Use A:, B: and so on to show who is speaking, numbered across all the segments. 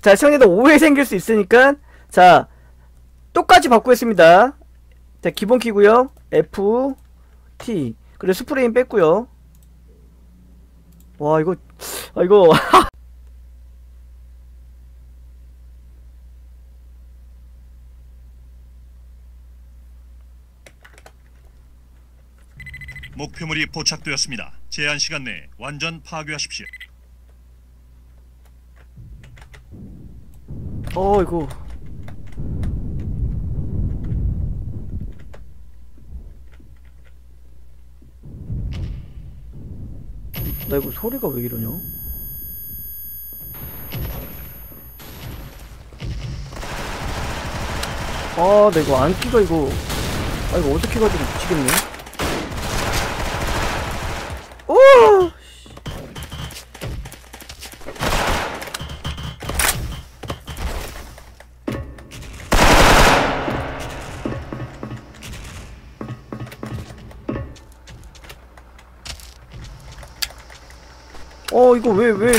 A: 자, 시청자들 오해 생길 수 있으니까 자, 똑같이 바꾸겠습니다. 자, 기본 키고요. F T. 그리고 스프레임 뺐고요. 와, 이거 아 이거
B: 목표물이 포착되었습니다. 제한 시간 내에 완전 파괴하십시오.
A: 어, 이거 나 이거 소리가 왜 이러냐? 아, 나 이거 안기가 이거 아 이거 어떻게 해가지고 미치겠네.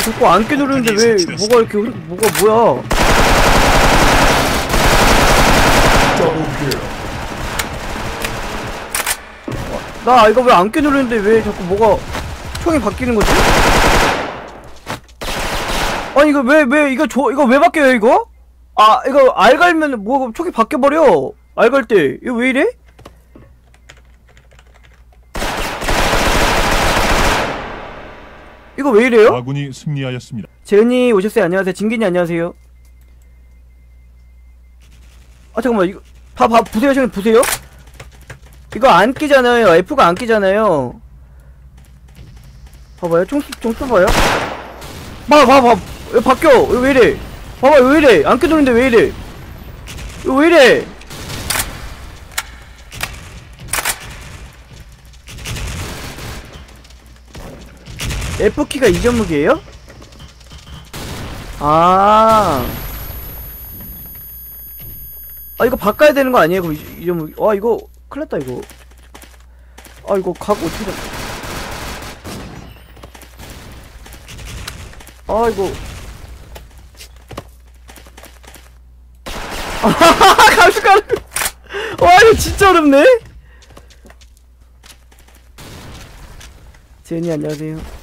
A: 자꾸 안깨 누르는데 왜 뭐가 이렇게 흐- 뭐가 뭐야? 나 이거 왜 안깨 누르는데 왜 자꾸 뭐가 총이 바뀌는 거지? 아니 이거 왜 왜 이거 저 이거 왜 바뀌어요 이거? 아 이거 알 갈면 뭐 총이 바뀌어 버려 알 갈 때 이거 왜 이래? 이거 왜 이래요?
C: 아군이 승리하였습니다.
A: 재은이 오셨어요. 안녕하세요. 진기님 안녕하세요. 아 잠깐만 이거 봐, 봐 보세요. 형님 보세요. 이거 안 끼잖아요. F가 안 끼잖아요. 봐봐요. 총수 총 쏘봐요. 봐, 봐, 봐. 왜 바뀌어? 왜 이래? 봐봐, 왜 이래? 안 끼도는데 왜 이래? 왜 이래? F키가 이점무기예요? 아. 아 이거 바꿔야 되는 거 아니에요? 그럼 이- 이점 아 이거 큰일 났다 이거. 아 이거 각 어떻게 잡... 아 이거 아 감수가는 와 이거 진짜 어렵네 제니 안녕하세요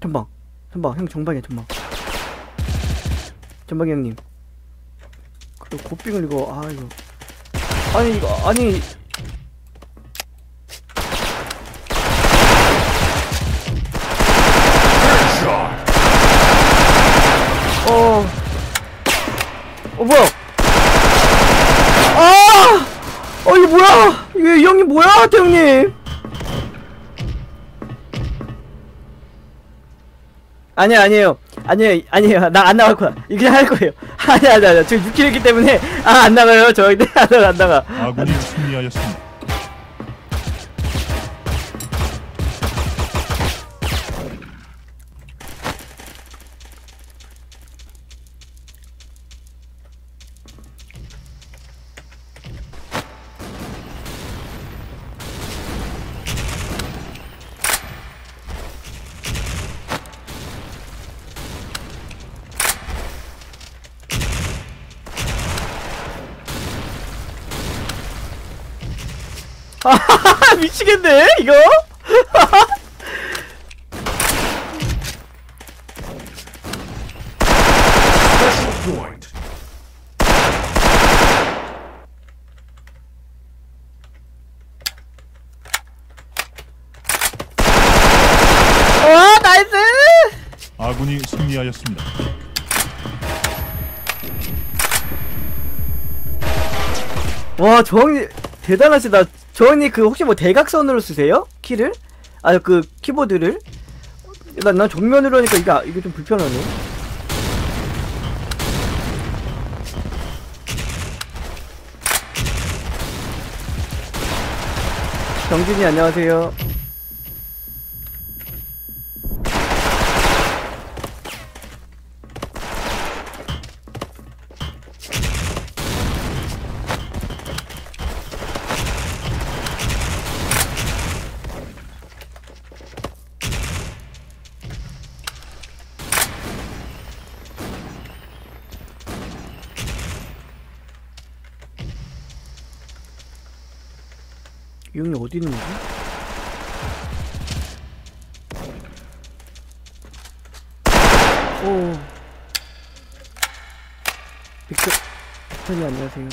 A: 전방 전방 형 전방이야 전방 전방이 형님 그 고빙을 이거 아 이거 아니 이거 아니 어. 어 뭐야? 아! 어 이거 뭐야? 이게 이 형님 뭐야, 태형님? 아니야 아니에요. 아니에요 아니에요. 나 안 나갈 거야. 그냥 할 거예요. 아니야 아니야 아니야. 저 6킬 했기 때문에 아 안 나가요. 저안 나가 안 나가.
C: 아군이 승리하였습니다.
A: 아 미치겠네 이거? 와 나이스!
C: 아군이 승리하였습니다.
A: 와 저언니 대단하시다 저언니 그 혹시 뭐 대각선으로 쓰세요? 키를? 아 그 키보드를? 난, 난 정면으로 하니까 이게, 아- 이게 좀 불편하네 정진이 안녕하세요 이 형이 어디 있는 거지? 오. 빅터, 빅터님 안녕하세요.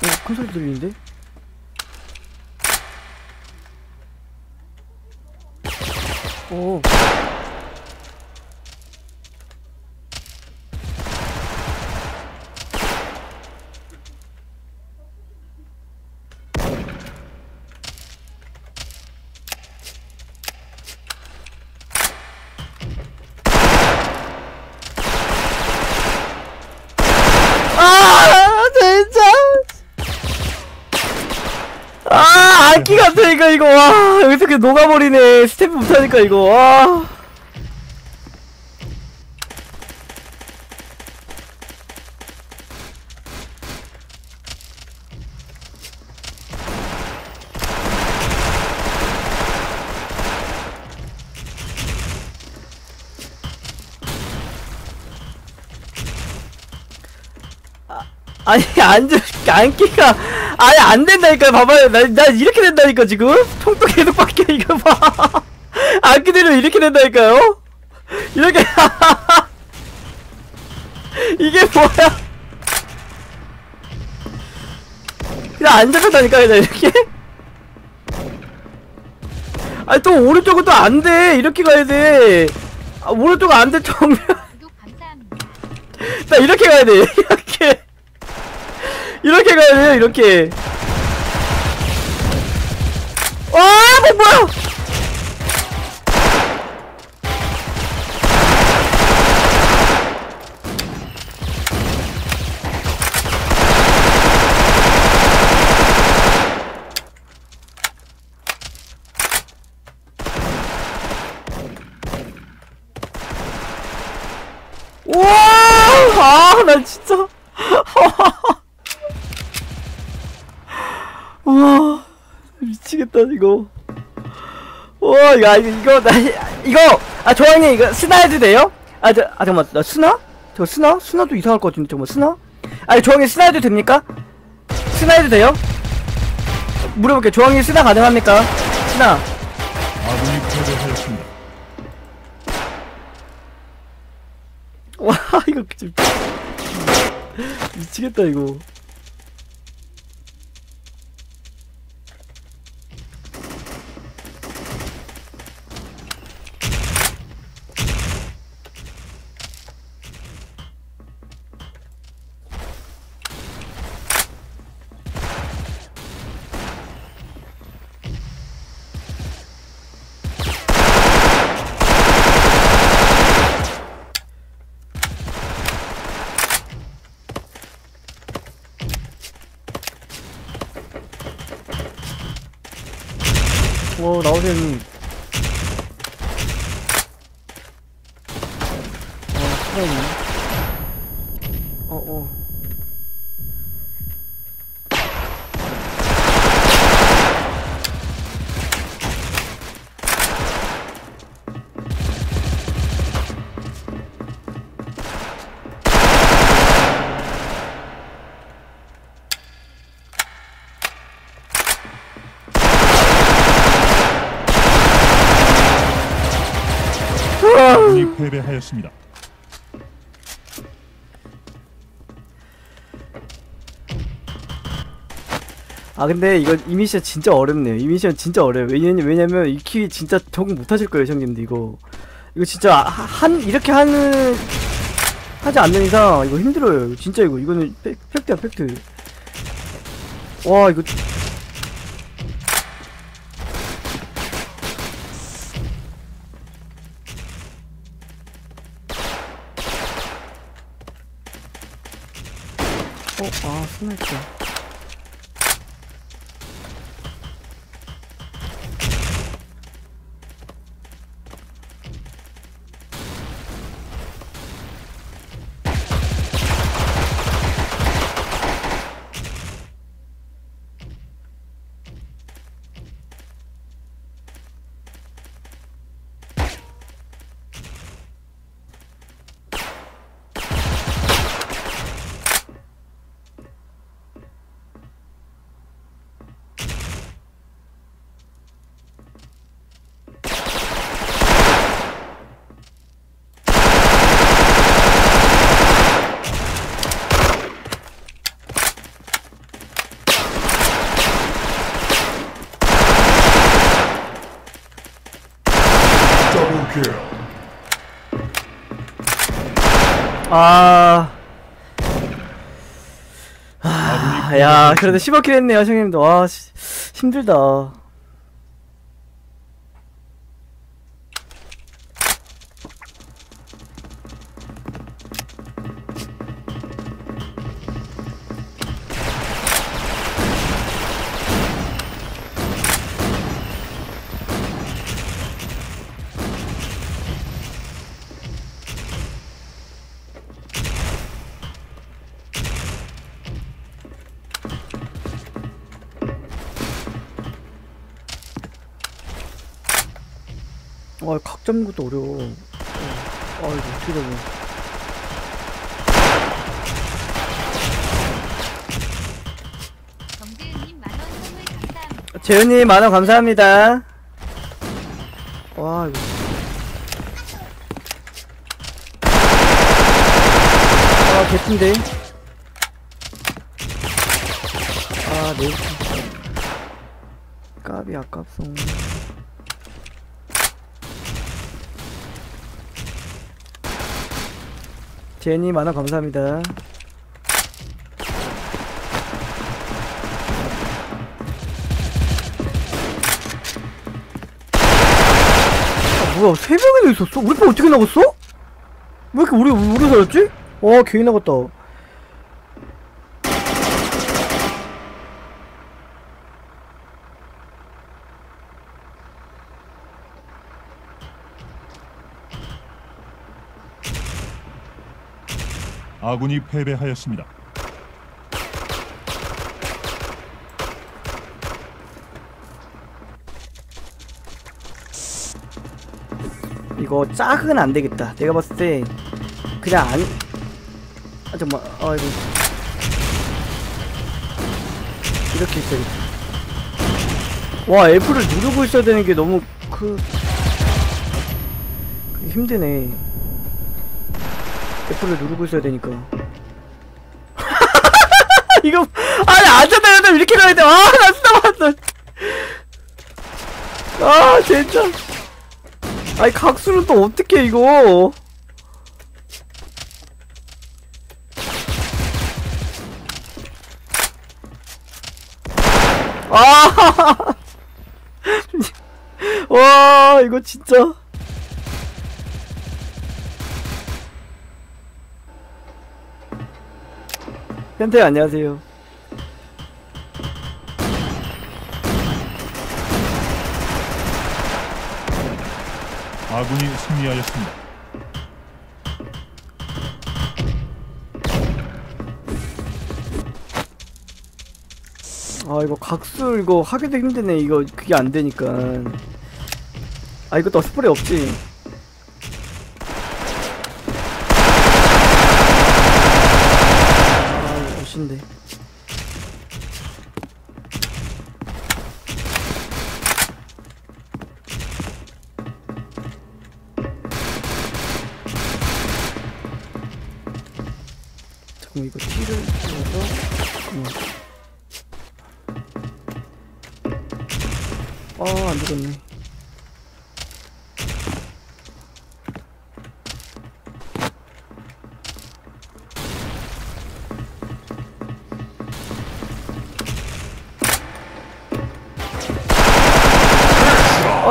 A: 어, 큰 소리 들리는데? 오. 아, 진짜. 아, 안기 같아, 이거, 이거. 그냥 녹아버리네. 스텝 못하니까, 이거. 와. 아니 앉아 안기가 아니 안 된다니까 봐봐요. 나, 나 이렇게 된다니까 지금? 통도 계속 바뀌어 이거 봐. 안기 되면 이렇게 된다니까요? 이렇게. 이게 뭐야? 그냥 안 잡혔다니까 그냥 이렇게? 아니 또 오른쪽은 또 안 돼. 이렇게 가야 돼. 아, 오른쪽은 안돼 정면. 나 이렇게 가야 돼 이렇게. 이렇게 이렇게 와뭐 뭐야 와, 아, 나 진짜. 와, 미치겠다, 이거. 와, 야, 이거, 나, 이거, 아, 조항님, 이거, 스나 해도 돼요? 아, 저, 아, 잠깐만, 나 스나? 저 스나? 스나도 이상할 것 같은데, 잠깐만, 스나? 아니, 조항님 스나 해도 됩니까? 스나 해도 돼요? 물어볼게요. 조항님 스나 가능합니까? 스나.
C: 아군이 패배하였습니다.
A: 와, 이거. 미치겠다, 이거. 와 나오세요 형님 와 살아있네 어어
C: 아군이 패배하였습니다.
A: 아 근데 이거 이 미션 진짜 어렵네요. 이 미션 진짜 어려워요. 왜냐면, 왜냐면 이 키 진짜 적응 못하실 거예요 형님들 이거. 이거 진짜 하- 한 이렇게 하는 하지 않는 이상 이거 힘들어요. 진짜 이거. 이거는 팩, 팩트야 팩트. 와 이거 아, 스나이퍼. 아,
C: 아군이
A: 야,
C: 패배하였습니다.
A: 그래도 15킬 했네요, 형님도. 와, 씨, 힘들다. 와, 각 잡는 것도 어려워. 어, 아, 이거 어떻게 잡아.
D: 정재은님 만원 감사합니다.
A: 재현님 만원 감사합니다. 와 이거. 아 개핀데. 아 네이트. 까비 아깝소. 재현님 만원 감사합니다. 아, 뭐야 세 명이나 있었어? 우리 편 어떻게 나갔어? 왜 이렇게 우리 우리 살았지? 와 괜히 나갔다.
C: 아군이 패배하였습니다.
A: 이거 짝은 안 되겠다. 내가 봤을 때 그냥 안. 아 잠만. 아 이거 이렇게 있어야겠다. 와 F를 누르고 있어야 되는 게 너무 그 그게 힘드네. F를 누르고 있어야 되니까. 이거 아니 앉았다 가 이렇게 가야 돼. 아나 진짜 맞다. 아 진짜. 아니 각수는 또 어떻게 이거? 아, 와 이거 진짜. 현태 안녕하세요.
C: 아군이 승리하였습니다.
A: 아 이거 각술 이거 하기도 힘드네 이거 그게 안 되니까 아 이것도 스프레이 없지 옷인데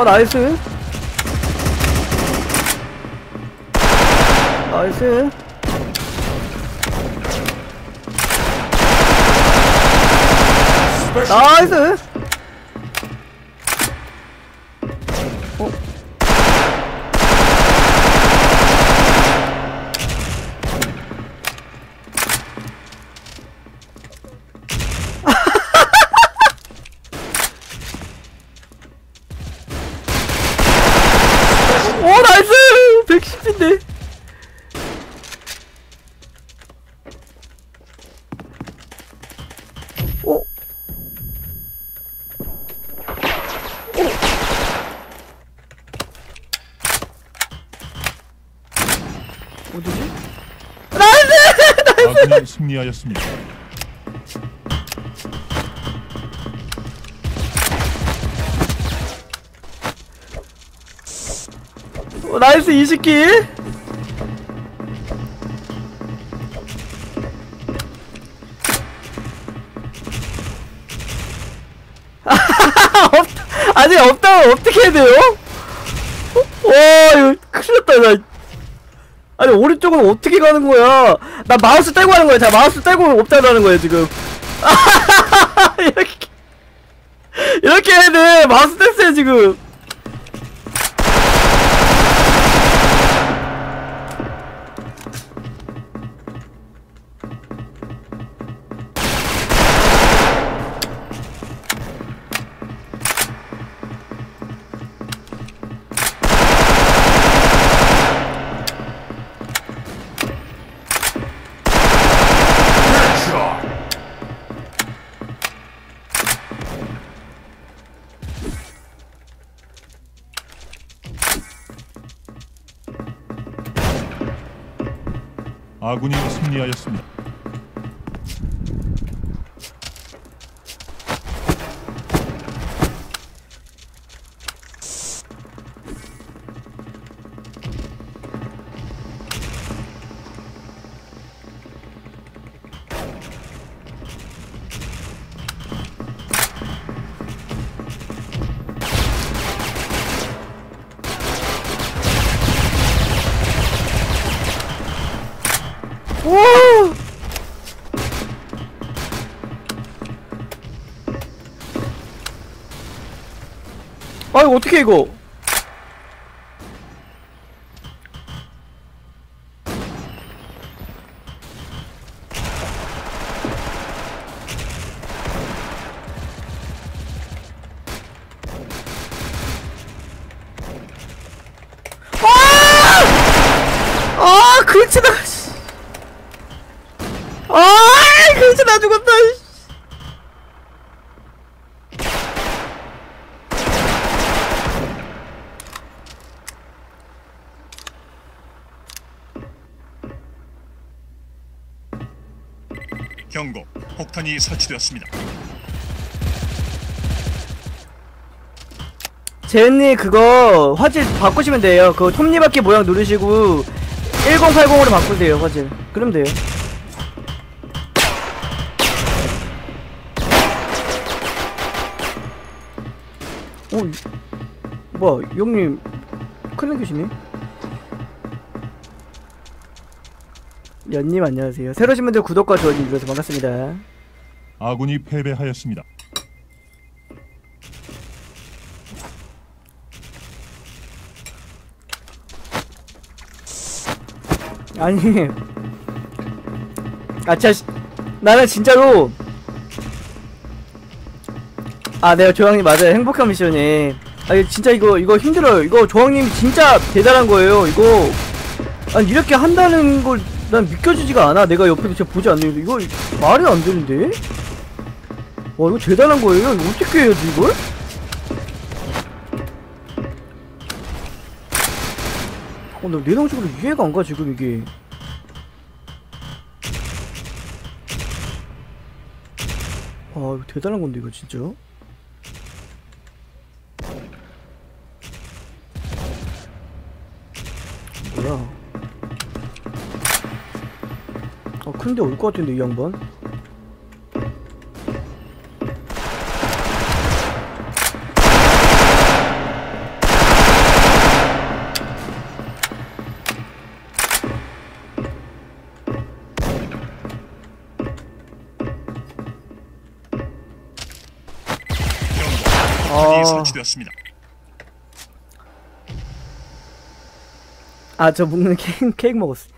A: 어, 나이스. 나이스. 나이스.
C: 네. 승리하였습니다.
A: 오, 나이스 20킬! 아니 없다면 어떻게 해야 돼요? 어? 와 이거 큰일 났다 나 아니 오른쪽은 어떻게 가는 거야? 나 마우스 떼고 하는 거야. 자 마우스 떼고 없다라는 거야 지금. 이렇게 이렇게 해야 돼. 마우스 뗐어요 지금
C: 아군이 승리하였습니다.
A: 어떻게 이거 아! 아 글치다 씨. 아, 글씨 나 죽었다. 씨.
B: 경고. 폭탄이 설치되었습니다.
A: 제은님 그거 화질 바꾸시면 돼요. 그 톱니바퀴 모양 누르시고 1080으로 바꾸세요 화질. 그럼 돼요. 어, 이- 뭐야, 형님 큰일 계시네. 연님 안녕하세요. 새로 오신 분들 구독과 좋아요 눌러서 반갑습니다.
C: 아군이 패배하였습니다.
A: 아니 아 진짜 시- 나는 진짜로 아 내가 조항님 맞아요 행복한 미션이 아 진짜 이거 이거 힘들어요 이거 조항님 진짜 대단한 거예요 이거 아니 이렇게 한다는 걸 난 믿겨지지가 않아. 내가 옆에서 진짜 보지 않는데 이거 말이 안 되는데? 와 이거 대단한 거예요? 이거 어떻게 해야지 이걸? 어나 내성적으로 이해가 안 가 지금 이게. 아 이거 대단한 건데 이거 진짜 아 근데 올것 같은데 이 양반 아.
B: 설치되었습니다.
A: 아 저 먹는 케이크, 케이크 먹었어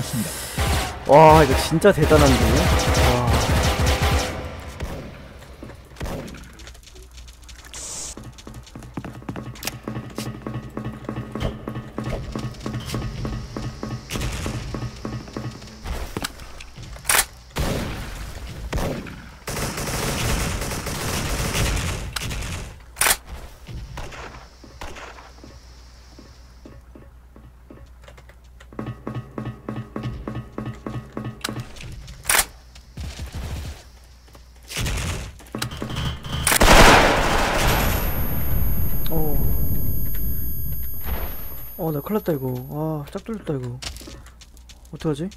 C: 패배하였습니다.
A: 와 이거 진짜 대단한데 어, 나 큰일 났다, 이거. 아, 짝 뚫렸다, 이거. 어떡하지?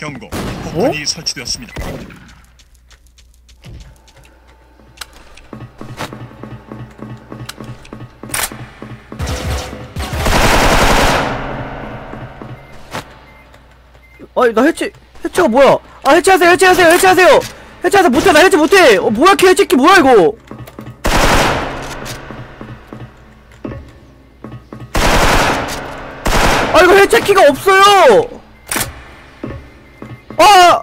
B: 경고. 폭탄이 설치되었습니다.
A: 아니 나 해체 해체가 뭐야? 아 해체하세요 해체하세요 해체하세요! 해체하세요 못해 나 해체 못해! 어 뭐야 걔 해체키 뭐야 이거? 아 이거 해체키가 없어요 아아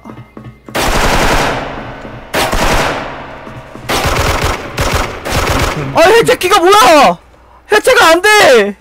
A: 해체키가 뭐야? 해체가 안 돼